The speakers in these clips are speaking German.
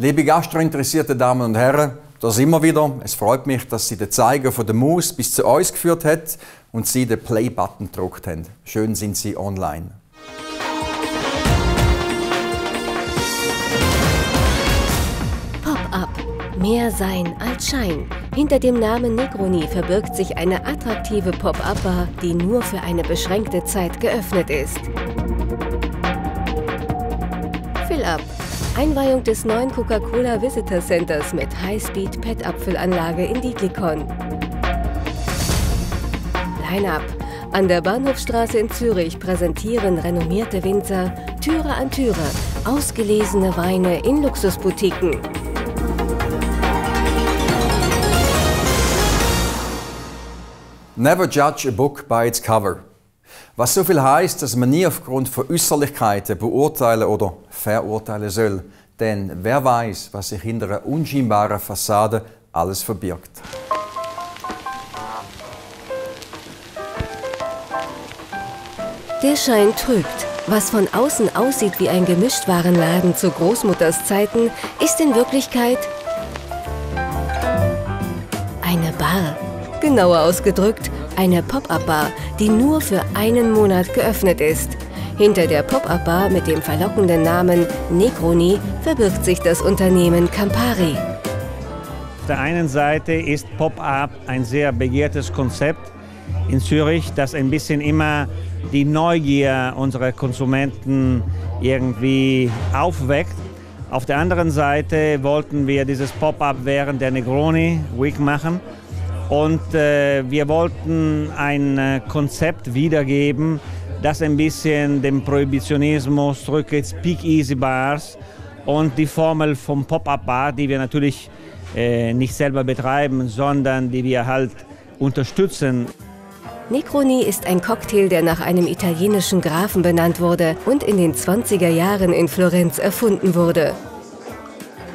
Liebe gastrointeressierte Damen und Herren, da sind wir wieder. Es freut mich, dass Sie den Zeiger von der Maus bis zu uns geführt hat und Sie den Play-Button gedruckt haben. Schön sind Sie online. Pop-up. Mehr Sein als Schein. Hinter dem Namen Negroni verbirgt sich eine attraktive Pop-up-Bar, die nur für eine beschränkte Zeit geöffnet ist. Fill Up. Einweihung des neuen Coca-Cola Visitor Centers mit High-Speed PET-Apfelanlage in Dietlikon. Line-Up. An der Bahnhofstraße in Zürich präsentieren renommierte Winzer Türe an Türe ausgelesene Weine in Luxusboutiquen. Never judge a book by its cover. Was so viel heißt, dass man nie aufgrund von Äußerlichkeiten beurteilen oder verurteilen soll. Denn wer weiß, was sich hinter einer unscheinbaren Fassade alles verbirgt. Der Schein trügt. Was von außen aussieht wie ein Gemischtwarenladen zu Großmutters Zeiten, ist in Wirklichkeit eine Bar. Genauer ausgedrückt, eine Pop-up-Bar, die nur für einen Monat geöffnet ist. Hinter der Pop-up-Bar mit dem verlockenden Namen Negroni verbirgt sich das Unternehmen Campari. Auf der einen Seite ist Pop-up ein sehr begehrtes Konzept in Zürich, das ein bisschen immer die Neugier unserer Konsumenten irgendwie aufweckt. Auf der anderen Seite wollten wir dieses Pop-up während der Negroni Week machen und äh, wir wollten ein äh, Konzept wiedergeben, das ein bisschen dem Prohibitionismus zurückgeht, Speakeasy Bars und die Formel vom Pop-Up Bar, die wir natürlich äh, nicht selber betreiben, sondern die wir halt unterstützen. Negroni ist ein Cocktail, der nach einem italienischen Grafen benannt wurde und in den 20er Jahren in Florenz erfunden wurde.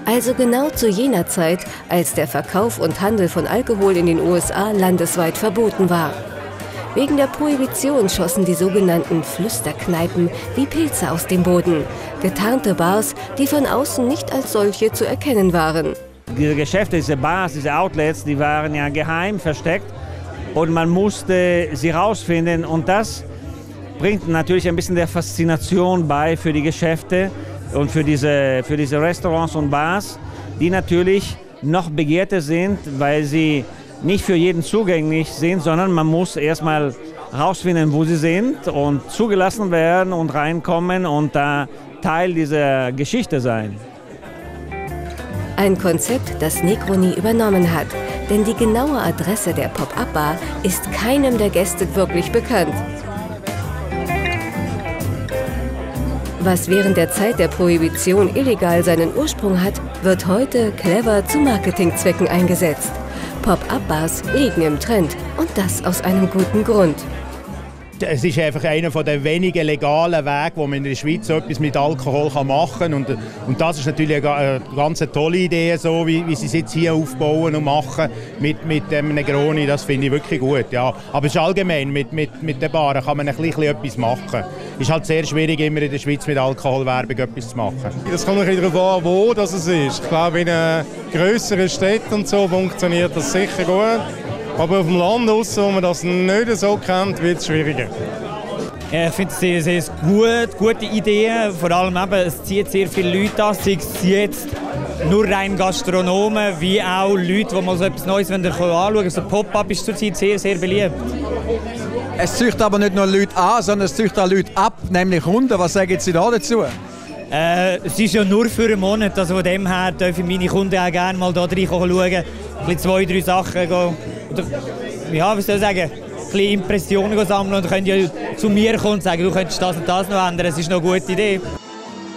Also genau zu jener Zeit, als der Verkauf und Handel von Alkohol in den USA landesweit verboten war. Wegen der Prohibition schossen die sogenannten Flüsterkneipen wie Pilze aus dem Boden. Getarnte Bars, die von außen nicht als solche zu erkennen waren. Diese Geschäfte, diese Bars, diese Outlets, die waren ja geheim versteckt und man musste sie rausfinden und das bringt natürlich ein bisschen der Faszination bei für die Geschäfte und für diese, für diese Restaurants und Bars, die natürlich noch begehrter sind, weil sie nicht für jeden zugänglich sind, sondern man muss erstmal rausfinden, wo sie sind und zugelassen werden und reinkommen und da Teil dieser Geschichte sein. Ein Konzept, das Negroni übernommen hat, denn die genaue Adresse der Pop-Up-Bar ist keinem der Gäste wirklich bekannt. Was während der Zeit der Prohibition illegal seinen Ursprung hat, wird heute clever zu Marketingzwecken eingesetzt. Pop-up-Bars liegen im Trend und das aus einem guten Grund. Es ist einfach einer der wenigen legalen Wege, wo man in der Schweiz etwas mit Alkohol machen kann. Und, und das ist natürlich eine, ganz tolle Idee, so wie, wie sie es jetzt hier aufbauen und machen mit, mit dem Negroni. Das finde ich wirklich gut. Ja. Aber es ist allgemein, mit, mit, mit den Baren kann man ein bisschen etwas machen. Es ist halt sehr schwierig, immer in der Schweiz mit Alkoholwerbung etwas zu machen. Es kommt ein darauf an, wo das ist. Ich glaube, in einer grösseren Stadt und so funktioniert das sicher gut. Aber auf dem Land aus, wo man das nicht so kennt, wird es schwieriger. Ja, ich finde es sehr, sehr gut, gute Idee. Vor allem eben, es zieht sehr viele Leute an, sei es jetzt nur rein Gastronomen, wie auch Leute, die mal so etwas Neues anschauen wollen. So Pop-Up ist zurzeit sehr, sehr beliebt. Es züchtet aber nicht nur Leute an, sondern es züchtet auch Leute ab, nämlich Kunden. Was sagen Sie da dazu? Äh, es ist ja nur für einen Monat, also von dem her dürfen meine Kunden auch gerne mal da rein schauen, ein bisschen zwei, drei Sachen gehen oder, ja, wie soll ich sagen, ein bisschen Impressionen sammeln und können ja zu mir kommen und sagen, du könntest das und das noch ändern, es ist noch eine gute Idee.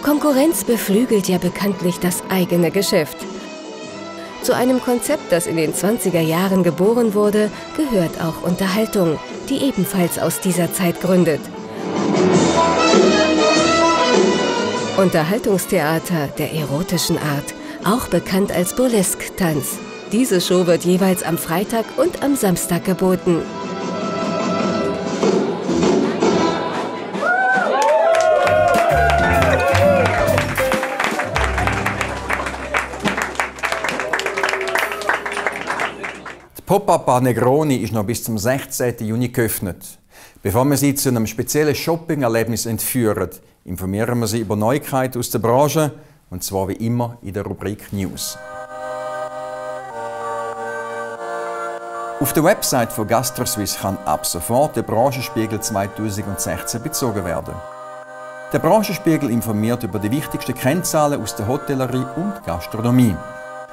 Konkurrenz beflügelt ja bekanntlich das eigene Geschäft. Zu einem Konzept, das in den 20er Jahren geboren wurde, gehört auch Unterhaltung, die ebenfalls aus dieser Zeit gründet. Unterhaltungstheater der erotischen Art, auch bekannt als Burlesque-Tanz. Diese Show wird jeweils am Freitag und am Samstag geboten. Coppa Bar Negroni ist noch bis zum 16. Juni geöffnet. Bevor wir Sie zu einem speziellen Shopping-Erlebnis entführen, informieren wir Sie über Neuigkeiten aus der Branche und zwar wie immer in der Rubrik News. Auf der Website von GastroSwiss kann ab sofort der Branchenspiegel 2016 bezogen werden. Der Branchenspiegel informiert über die wichtigsten Kennzahlen aus der Hotellerie und Gastronomie.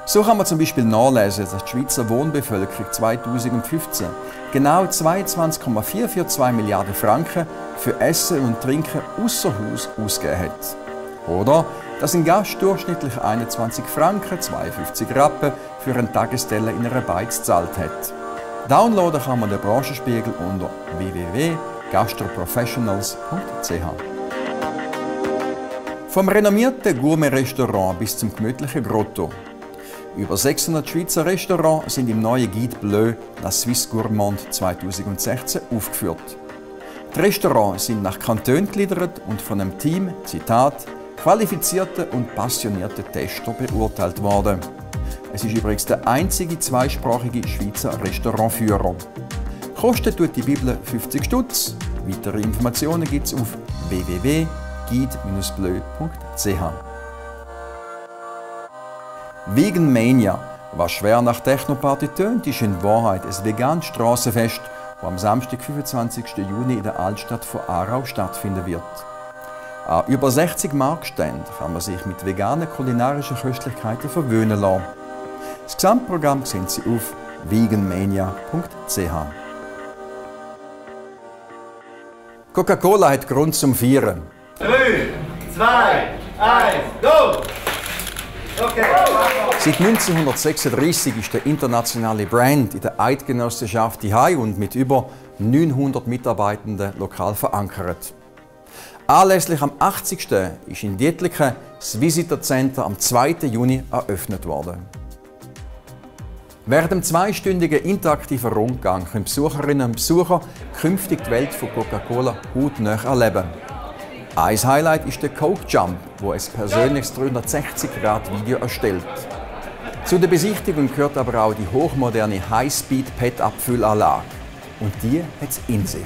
So kann man zum Beispiel nachlesen, dass die Schweizer Wohnbevölkerung 2015 genau 22,442 Milliarden Franken für Essen und Trinken außer Haus ausgegeben hat. Oder dass ein Gast durchschnittlich 21 Franken 52 Rappen für einen Tagessteller in einer Beiz gezahlt hat. Downloaden kann man den Branchenspiegel unter www.gastroprofessionals.ch. Vom renommierten Gourmet-Restaurant bis zum gemütlichen Grotto. Über 600 Schweizer Restaurants sind im neuen Guide Bleu La Suisse Gourmande 2016 aufgeführt. Die Restaurants sind nach Kantonen gegliedert und von einem Team, Zitat, qualifizierten und passionierten Tester beurteilt worden. Es ist übrigens der einzige zweisprachige Schweizer Restaurantführer. Kostet tut die Bibel 50 Stutz. Weitere Informationen gibt es auf www.guide-bleu.ch. Vegan Mania, was schwer nach Technoparty tönt, ist in Wahrheit ein veganes Strassenfest, das am Samstag, 25. Juni in der Altstadt von Aarau stattfinden wird. An über 60 Marktständen kann man sich mit veganen kulinarischen Köstlichkeiten verwöhnen lassen. Das Gesamtprogramm sehen Sie auf veganmania.ch. Coca-Cola hat Grund zum Feiern. 3, 2, 1, go! Seit 1936 ist der internationale Brand in der Eidgenossenschaft die Hai und mit über 900 Mitarbeitenden lokal verankert. Anlässlich am 80. ist in Dietliken das Visitor Center am 2. Juni eröffnet worden. Während dem zweistündigen interaktiven Rundgang können Besucherinnen und Besucher künftig die Welt von Coca-Cola hautnah erleben. Ein Highlight ist der Coke Jump, wo ein persönliches 360-Grad-Video erstellt. Zu der Besichtigung gehört aber auch die hochmoderne High-Speed-PET-Abfüllanlage. Und die hat es in sich.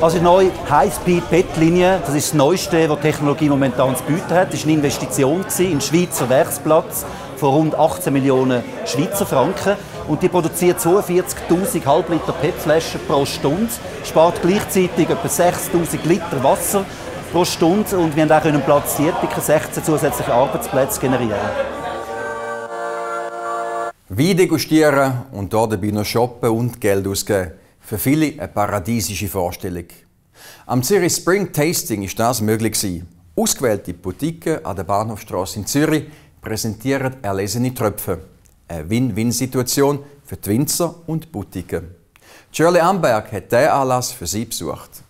Also die neue High-Speed-PET-Linie, das ist das Neueste, was die Technologie momentan zu bieten hat. Das war eine Investition in den Schweizer Werksplatz von rund 18 Millionen Schweizer Franken. Und die produziert 42.000 Halbliter PET-Flaschen pro Stunde, spart gleichzeitig etwa 6.000 Liter Wasser pro Stunde und wir haben auch Platz Dietika 16 zusätzliche Arbeitsplätze generieren. Wein degustieren und dort dabei noch shoppen und Geld ausgeben. Für viele eine paradiesische Vorstellung. Am Zürich Spring Tasting ist das möglich. Ausgewählte Boutiquen an der Bahnhofstrasse in Zürich präsentieren erlesene Tröpfe. Eine Win-Win-Situation für die Winzer und Boutiquen. Shirley Amberg hat diesen Anlass für Sie besucht.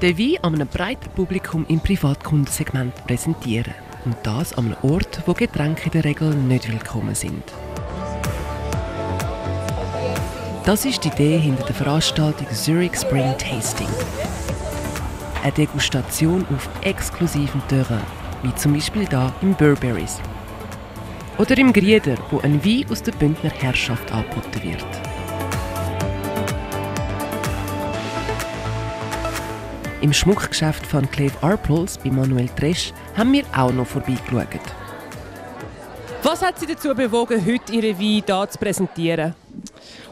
Den Wein an einem breiten Publikum im Privatkundensegment präsentieren. Und das an einem Ort, wo Getränke in der Regel nicht willkommen sind. Das ist die Idee hinter der Veranstaltung Zurich Spring Tasting. Eine Degustation auf exklusivem Terrain, wie zum Beispiel hier im Burberrys. Oder im Grieder, wo ein Wein aus der Bündner Herrschaft angeboten wird. Im Schmuckgeschäft von Cleve Arpels bei Manuel Tresch haben wir auch noch vorbeigeschaut. Was hat Sie dazu bewogen, heute Ihren Wein hier zu präsentieren?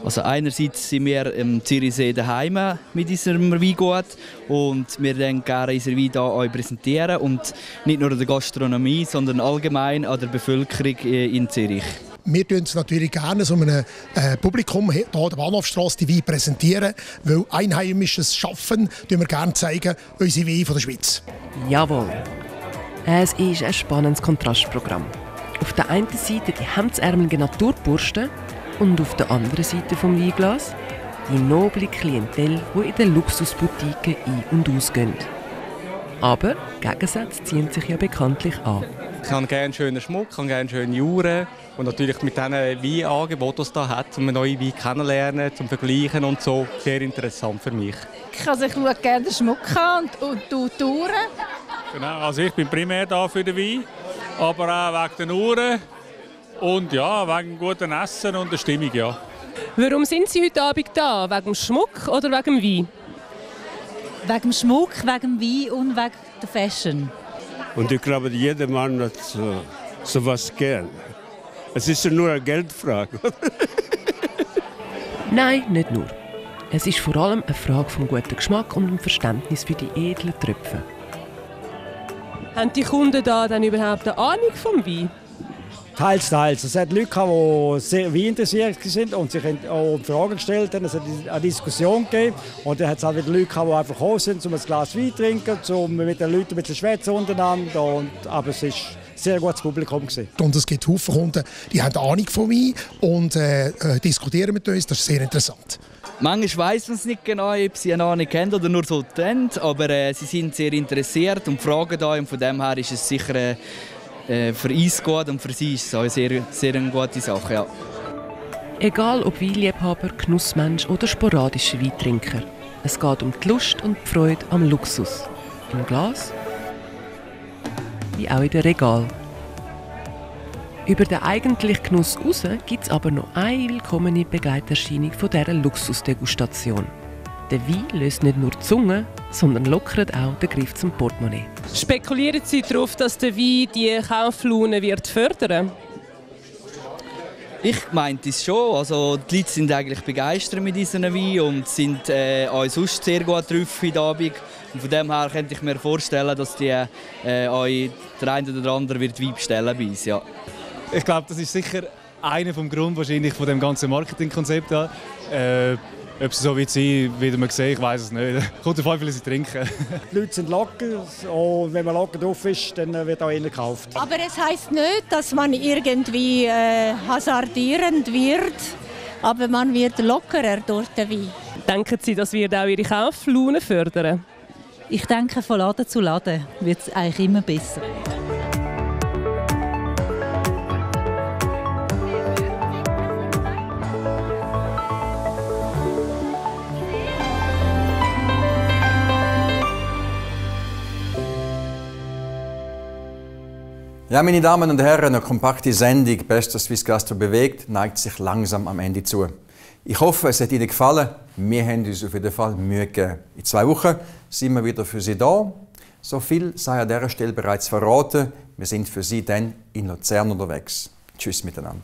Also einerseits sind wir im Zürichsee daheim mit unserem Weingut und wir dann gerne unseren Wein hier euch präsentieren und nicht nur an der Gastronomie, sondern allgemein an der Bevölkerung in Zürich. Wir tun es natürlich gerne so einem äh, Publikum hier an der Bahnhofstrasse die Wein präsentieren, weil einheimisches Schaffen tun wir gerne zeigen, unsere Wein von der Schweiz. Jawohl. Es ist ein spannendes Kontrastprogramm. Auf der einen Seite die hemdsärmelige Naturbursten und auf der anderen Seite vom Weinglas die noble Klientel, die in den Luxusboutiquen ein- und ausgehen. Aber Gegensätze ziehen sich ja bekanntlich an. Ich habe gerne schönen Schmuck, ich habe gerne schöne Uhren und natürlich mit diesen Weinangeboten, die es hier hat, um neue Weine kennenlernen, zum Vergleichen und so, sehr interessant für mich. Also ich schaue gerne den Schmuck an und, und die Uhren. Genau, also ich bin primär da für den Wein, aber auch wegen den Uhren und ja, wegen gutem Essen und der Stimmung, ja. Warum sind Sie heute Abend da? Wegen dem Schmuck oder wegen dem Wein? Wegen dem Schmuck, wegen dem Wein und wegen der Fashion. Und ich glaube, jeder Mann hat so, sowas gern. Es ist ja nur eine Geldfrage. Nein, nicht nur. Es ist vor allem eine Frage vom guten Geschmack und dem Verständnis für die edlen Tröpfe. Haben die Kunden da dann überhaupt eine Ahnung vom Wein? Teils, teils. Es hat Leute, die sehr Wein interessiert sind und sich auch Fragen gestellt haben. Es hat eine Diskussion gegeben. Und dann hat es halt wieder Leute, die einfach gekommen sind, um ein Glas Wein zu trinken, um mit den Leuten ein bisschen schwätzen untereinander. Und, aber es ist sehr gutes Publikum. Gewesen. Und es gibt Haufen Kunden, die haben Ahnung von Wein und äh, äh, diskutieren mit uns. Das ist sehr interessant. Manchmal weiß man es nicht genau, ob sie eine Ahnung haben oder nur so trennt, aber äh, sie sind sehr interessiert und fragen da und von dem her ist es sicher äh, für uns gut und für sie ist es auch eine sehr, sehr eine gute Sache. Ja. Egal ob Weinliebhaber, Genussmensch oder sporadischer Weintrinker, es geht um die Lust und die Freude am Luxus. Im Glas wie auch in den Regal. Über den eigentlichen Genuss raus gibt es aber noch eine willkommene Begleiterscheinung von dieser Luxusdegustation. Der Wein löst nicht nur die Zunge, sondern lockert auch den Griff zum Portemonnaie. Spekulieren Sie darauf, dass der Wein die Kauflaune wird fördern ich meinte es schon. Also, die Leute sind eigentlich begeistert mit diesen Wein und sind äh, auch sonst sehr gut drauf heute Abend. Und von dem her könnte ich mir vorstellen, dass die äh, euch der eine oder andere wird Wein bestellen bei uns. Ja. Ich glaube, das ist sicher einer vom Grund wahrscheinlich von dem ganzen Marketingkonzept. Äh, ob es so wird sein, wird man sehen, ich weiß es nicht. Kommt auf jeden sie trinken. Die Leute sind locker und wenn man locker drauf ist, dann wird auch einer gekauft. Aber es heisst nicht, dass man irgendwie äh, hasardierend wird, aber man wird lockerer durch den Wein. Denken Sie, das wird auch Ihre Kauflaune fördern? Ich denke, von Laden zu Laden wird es eigentlich immer besser. Ja, meine Damen und Herren, eine kompakte Sendung «Bester Swiss Gastro bewegt» neigt sich langsam am Ende zu. Ich hoffe, es hat Ihnen gefallen. Wir haben uns auf jeden Fall Mühe gegeben. In zwei Wochen sind wir wieder für Sie da. So viel sei an dieser Stelle bereits verraten. Wir sind für Sie dann in Luzern unterwegs. Tschüss miteinander.